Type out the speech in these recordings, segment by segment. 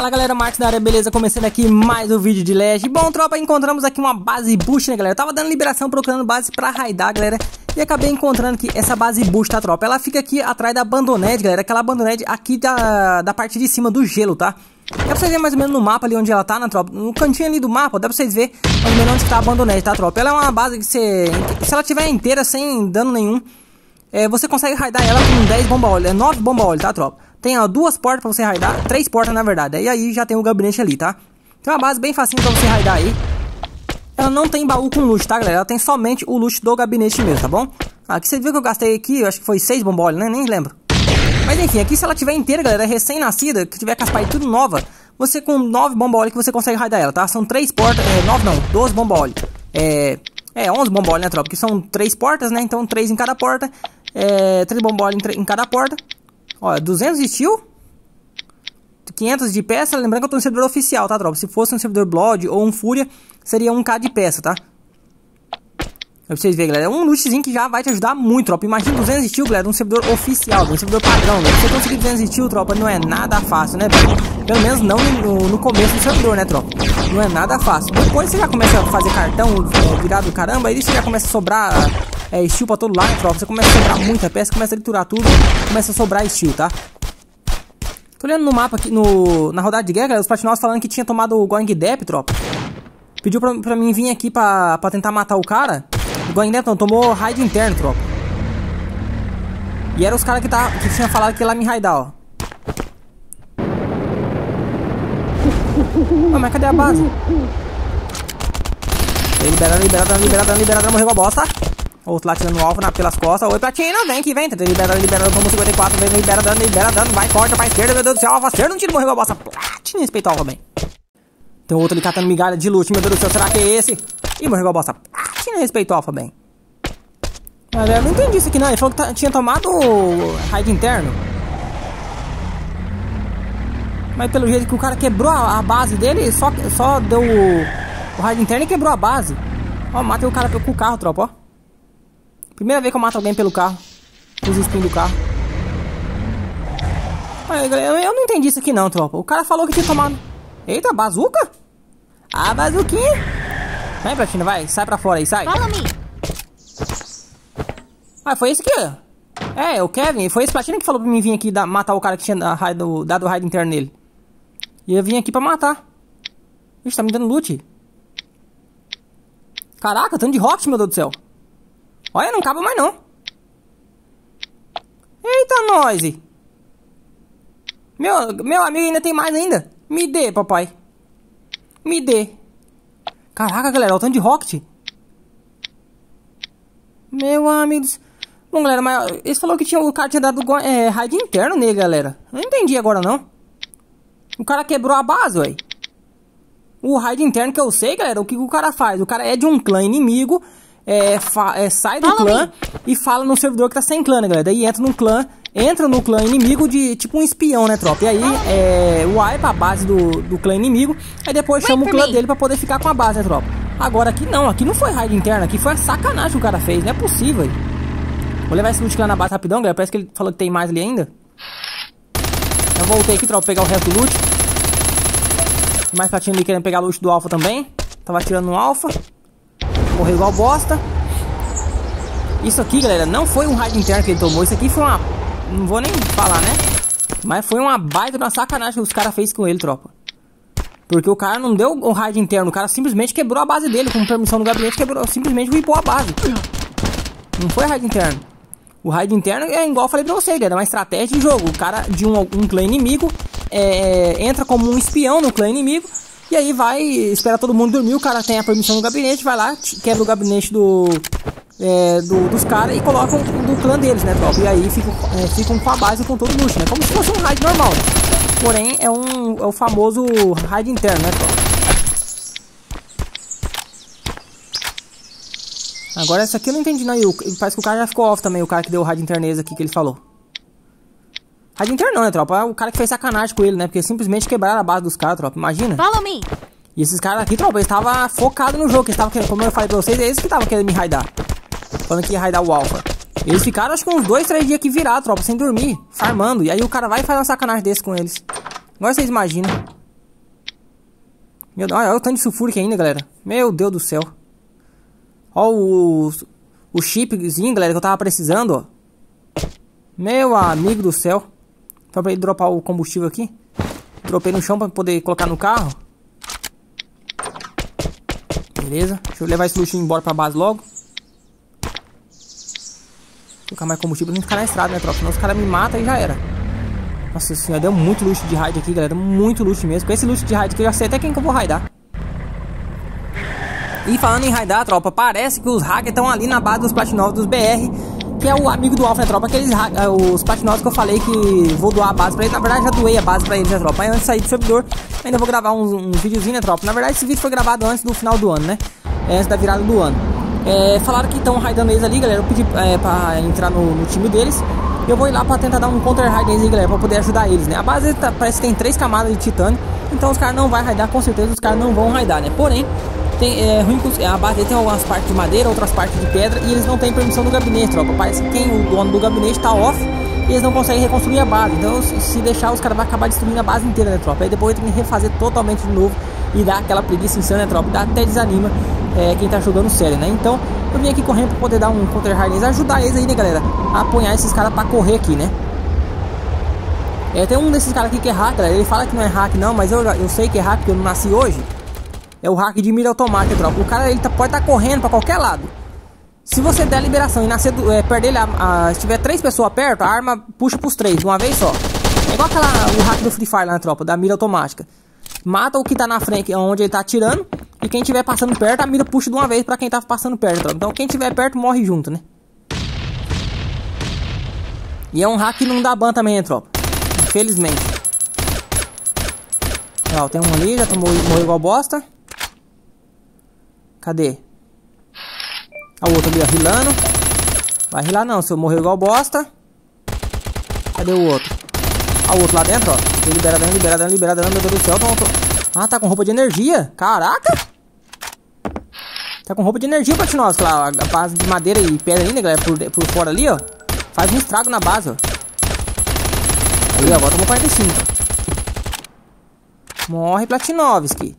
Fala galera, Marcos da área, beleza? Começando aqui mais um vídeo de Leste. Bom, tropa, encontramos aqui uma base boost, né galera? Eu tava dando liberação procurando base pra raidar, galera E acabei encontrando aqui essa base boost, tá tropa? Ela fica aqui atrás da abandoned, galera Aquela abandoned aqui da, da parte de cima do gelo, tá? Dá pra vocês verem mais ou menos no mapa ali onde ela tá, na tropa No cantinho ali do mapa, dá pra vocês verem mais ou menos onde tá a abandoned, tá tropa? Ela é uma base que você... Se ela tiver inteira, sem dano nenhum é, Você consegue raidar ela com 10 bomba óleo, é 9 bomba óleo, tá tropa? Tem ó, duas portas pra você raidar, três portas na verdade. E aí já tem o gabinete ali, tá? Tem uma base bem facinho pra você raidar aí. Ela não tem baú com loot, tá, galera? Ela tem somente o loot do gabinete mesmo, tá bom? Aqui você viu que eu gastei aqui, eu acho que foi seis bomboles, né? Nem lembro. Mas enfim, aqui se ela tiver inteira, galera, recém-nascida, que tiver com as tudo nova, você com nove bomboles que você consegue raidar ela, tá? São três portas, é, nove não, doze bomboles. É, é, onze bomboles, né, tropa? Que são três portas, né? Então três em cada porta. É, três bomboles em, em cada porta. Ó, 200 de steel. 500 de peça. Lembrando que eu tô no servidor oficial, tá, tropa? Se fosse um servidor Blood ou um Fúria, seria 1k de peça, tá? Pra vocês verem, galera. É um lootzinho que já vai te ajudar muito, tropa. Imagina 200 de steel, galera, um servidor oficial, um servidor padrão, né? Você conseguir 200 de steel, tropa, não é nada fácil, né, Pelo menos não no, no, começo do servidor, né, tropa? Não é nada fácil. Depois você já começa a fazer cartão é, virado do caramba, aí você já começa a sobrar é, steel pra todo lado, tropa. Você começa a sobrar muita peça, começa a triturar tudo, começa a sobrar steel, tá? Tô olhando no mapa aqui, no, na rodada de guerra, galera, os platinosos falando que tinha tomado o Going Depp, tropa. Pediu pra, pra mim vir aqui pra, pra tentar matar o cara. O Going Depp não, tomou raid interno, tropa. E eram os caras que, tá, que tinha falado que ia lá me raidar, ó. Oh, mas cadê a base? Liberando, liberando, liberando, liberando, morreu a bosta. Outro lá tirando alvo na, pelas costas. Oi, Platina, vem que vem. Libera, libera, vamos 54, vem, libera dano, libera dano. Vai, corta pra esquerda, meu Deus do céu. Alfa certo, não tira, morreu a bosta. Platina, respeitou alvo, bem. Tem outro ali catando migalha de loot, meu Deus do céu. Será que é esse? Ih, morreu a bosta. Platina, respeitou alfa, bem. Mas eu não entendi isso aqui, não. Ele falou que tinha tomado o raid interno. Mas pelo jeito que o cara quebrou a, a base dele, só, só deu o, o raid interno e quebrou a base. Ó, matei o cara com o carro, tropa, ó. Primeira vez que eu mato alguém pelo carro. Os spin do carro. Eu não entendi isso aqui não, tropa. O cara falou que tinha tomado... Eita, bazuca? Ah, bazuquinha. Vem, Platina, vai. Sai pra fora aí, sai. Fala me. Ah, foi esse aqui, ó. É, o Kevin. Foi esse Platina que falou pra mim vir aqui da, matar o cara que tinha dado, o raid interno nele. Eu vim aqui pra matar. Ixi, tá me dando loot. Caraca, tanto de rock, meu Deus do céu. Olha, não cabe mais não. Eita, nós. Meu, meu amigo ainda tem mais ainda. Me dê, papai. Me dê. Caraca, galera, o tanto de rocket. Meu amigo. Bom, galera, mas eles falou que tinha, o cara tinha dado é, raid interno nele, galera. Não entendi agora, não. O cara quebrou a base, ué. O raid interno que eu sei, galera, o que o cara faz? O cara é de um clã inimigo é, é, sai do fala clã e fala no servidor que tá sem clã, né, galera? Daí entra no clã, entra no clã inimigo de tipo um espião, né, tropa? E aí é, wipe a base do, do clã inimigo, aí depois chama o clã dele pra poder ficar com a base, né, tropa? Agora aqui não, aqui não foi raid interna, aqui foi a sacanagem que o cara fez, não é possível. Vou levar esse loot lá na base rapidão, galera, parece que ele falou que tem mais ali ainda. Eu voltei aqui, tropa, pegar o resto do loot. Mais platinho ali querendo pegar o loot do alfa também. Tava tirando no alfa. Morreu igual bosta. Isso aqui, galera, não foi um raid interno que ele tomou. Isso aqui foi uma... Não vou nem falar, né? Mas foi uma baita uma sacanagem que os caras fez com ele, tropa. Porque o cara não deu um raid interno. O cara simplesmente quebrou a base dele. Com permissão do gabinete, quebrou, simplesmente ripou a base. Não foi raid interno. O raid interno é igual eu falei pra você, galera. É uma estratégia de jogo. O cara de um, um clã inimigo é, entra como um espião no clã inimigo e aí vai, espera todo mundo dormir, o cara tem a permissão do gabinete, vai lá, quebra o gabinete do, é, do dos caras e colocam do clã deles, né, top? E aí ficam, é, ficam com a base com todo luxo, né? Como se fosse um raid normal. Porém, é, um, é o famoso raid interno, né, top? Agora essa aqui eu não entendi não, parece que o cara já ficou off também, o cara que deu o raid interneza aqui que ele falou. Raid interno não, né, tropa? É o cara que fez sacanagem com ele, né? Porque simplesmente quebraram a base dos caras, tropa. Imagina. Follow me. E esses caras aqui, tropa, eles estavam focados no jogo. Eles estavam querendo, como eu falei pra vocês, é eles que estavam querendo me raidar. Falando que ia raidar o Alpha. Eles ficaram, acho que uns dois, três dias que virar, tropa, sem dormir, farmando. E aí o cara vai fazer uma sacanagem desse com eles. Agora vocês imaginam. Meu Deus, olha o tanto de sulfúrico ainda, galera. Meu Deus do céu. Olha o, o chipzinho, galera, que eu tava precisando, ó. Meu amigo do céu. Só pra ele dropar o combustível aqui. Dropei no chão pra poder colocar no carro. Beleza. Deixa eu levar esse luxo embora pra base logo. Colocar mais combustível pra não ficar na estrada, né, tropa? Senão os caras me matam e já era. Nossa senhora, deu muito luxo de raid aqui, galera. Muito luxo mesmo. Com esse luxo de raid aqui, eu já sei até quem que eu vou raidar. E falando em raidar, tropa, parece que os hackers estão ali na base dos Platinovos dos BR. Que é o amigo do Alpha, né, tropa? Aqueles eh, os Platinovos que eu falei que vou doar a base pra eles. Na verdade, já doei a base pra eles, né, tropa? Antes de sair do servidor, ainda vou gravar uns, uns videozinhos, né, tropa? Na verdade, esse vídeo foi gravado antes do final do ano, né? É, antes da virada do ano. É, falaram que estão raidando eles ali, galera. Eu pedi é, pra entrar no, no time deles. Eu vou ir lá pra tentar dar um counter raid aí, galera, pra poder ajudar eles, né? A base tá, parece que tem três camadas de titânio, então os caras não vão raidar, com certeza os caras não vão raidar, né? Porém, tem, é ruim a base tem algumas partes de madeira, outras partes de pedra, e eles não têm permissão do gabinete, tropa. Parece que quem, o dono do gabinete tá off, e eles não conseguem reconstruir a base. Então, se deixar, os caras vão acabar destruindo a base inteira, né, tropa? Aí depois tem que refazer totalmente de novo e dar aquela preguiça insana, né, tropa? Dá até desanima é, quem tá jogando sério, né? Então, eu vim aqui correndo pra poder dar um counter hard neles, ajudar eles aí, né, galera? A esses caras pra correr aqui, né? É, tem um desses caras aqui que é hack, galera. Ele fala que não é hack, não, mas eu, eu sei que é hack porque eu não nasci hoje. É o hack de mira automática, tropa. O cara ele tá, pode estar tá correndo pra qualquer lado. Se você der a liberação e nascer do, é, perder a, a, se tiver três pessoas perto, a arma puxa pros três de uma vez só. É igual aquela, o hack do Free Fire lá na tropa, da mira automática. Mata o que tá na frente, onde ele tá atirando. E quem tiver passando perto, a mira puxa de uma vez pra quem tá passando perto, tropa. Então quem tiver perto morre junto, né? E é um hack que não dá ban também, né, tropa? Infelizmente. Ó, tem um ali, já tomou, morreu igual bosta. Cadê? A outra ali, ó, rilando. Vai rilar não, se eu morrer igual bosta. Cadê o outro? Ó, o outro lá dentro, ó. Libera dano, libera dano, libera dano, meu Deus do céu. Tô, tô... Ah, tá com roupa de energia. Caraca! Tá com roupa de energia, Patinos, lá, a base de madeira e pedra ainda, galera, por, por fora ali, ó. Faz um estrago na base, ó. Aí, ó, agora tomou 45. Morre Platinovski.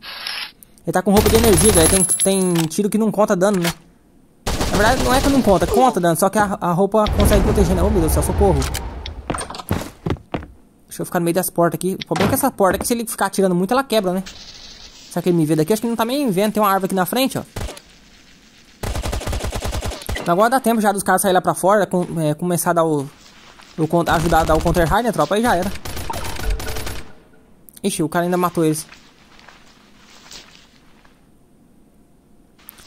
Ele tá com roupa de energia, velho. Tem, tem tiro que não conta dano, né? Na verdade, não é que não conta, conta dano. Só que a, a roupa consegue proteger, né? Ô, oh, meu Deus do céu, socorro. Deixa eu ficar no meio das portas aqui. O problema é que essa porta aqui, se ele ficar atirando muito, ela quebra, né? Será que ele me vê daqui? Acho que não tá meio vendo. Tem uma árvore aqui na frente, ó. Agora dá tempo já dos caras saírem lá pra fora, com, é, começar a dar o, o, ajudar a dar o counter high, né, tropa? Aí já era. Ixi, o cara ainda matou eles.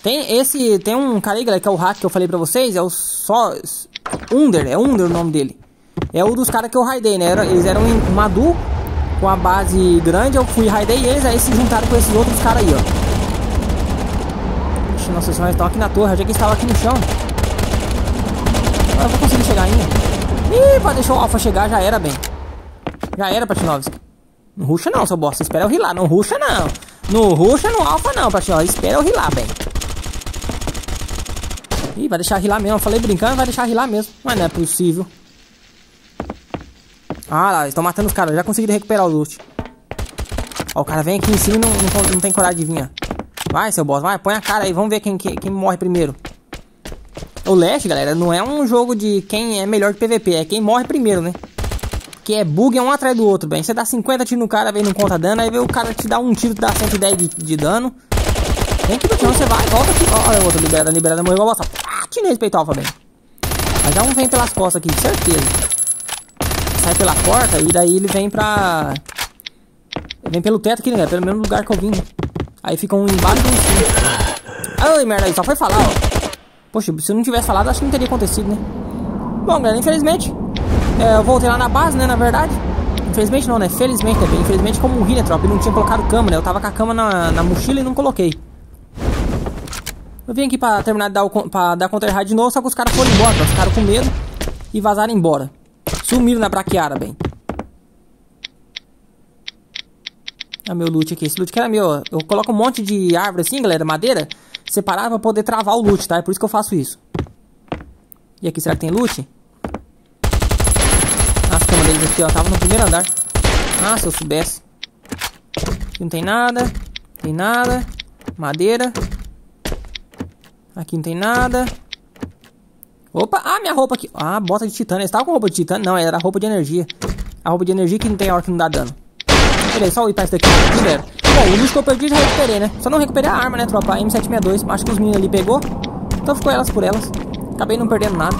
Tem esse, tem um cara aí, que é o hack que eu falei pra vocês, é o só Under, é Under o nome dele. É o dos caras que eu raidei, né? Eles eram em Madu, com a base grande, eu fui raidei eles, aí se juntaram com esses outros caras aí, ó. Ixi, nossa senhora, eles estão aqui na torre, eu achei que eles estavam aqui no chão. Eu vou conseguir chegar ainda. Ih, pra deixar o Alpha chegar, já era, bem. Já era, Patinovski. Não ruxa não, seu bosta. Espera eu rilar. Não ruxa não. Não ruxa no alfa não, Patinho. Espera eu rilar, bem. Ih, vai deixar rilar mesmo. Eu falei brincando, vai deixar rilar mesmo. Mas não é possível. Ah lá, estão matando os caras. Já consegui recuperar o loot. Ó, o cara vem aqui em cima e não, não, não tem coragem de vir. Vai, seu boss. Vai, põe a cara aí. Vamos ver quem, quem, quem morre primeiro. O Leste, galera, não é um jogo de quem é melhor que PVP. É quem morre primeiro, né? que é bug é um atrás do outro, bem. Você dá 50 tiros no cara, vem não conta dano, aí vem o cara te dá um tiro, dá 110 de, de dano. Vem aqui chão, você vai, volta aqui. Olha o outro, liberada, liberada, morreu igual bosta. Ah, tira respeitar alfa, bem. Mas já um vem pelas costas aqui, certeza. Sai pela porta e daí ele vem pra... Vem pelo teto aqui, né? Pelo mesmo lugar que eu vim. Aí fica um embaixo e um. Ai, merda, aí só foi falar, ó. Poxa, se eu não tivesse falado, acho que não teria acontecido, né? Bom, galera, infelizmente, é, eu voltei lá na base, né, na verdade. Infelizmente não, né? Felizmente também. Infelizmente como morri, né, tropa? E não tinha colocado cama, né? Eu tava com a cama na, na mochila e não coloquei. Eu vim aqui pra terminar de dar, o, pra dar counter raid de novo, só que os caras foram embora, Os caras com medo e vazaram embora. Sumiram na braqueada, bem. É meu loot aqui. Esse loot que era meu. Eu coloco um monte de árvore assim, galera, madeira, separado pra poder travar o loot, tá? É por isso que eu faço isso. E aqui, será que tem loot? deles aqui, ó. Tava no primeiro andar. Ah, se eu soubesse. Aqui não tem nada. Tem nada. Madeira. Aqui não tem nada. Opa, ah, minha roupa aqui. Ah, bota de titânio. Você tava com roupa de titânio? Não, era roupa de energia. A roupa de energia que não tem hora que não dá dano. Beleza, só ir pra daqui. Primeiro. Bom, o lixo que eu perdi já recuperei, né? Só não recuperei a arma, né, tropa? A M762. Acho que os meninos ali pegou. Então ficou elas por elas. Acabei não perdendo nada.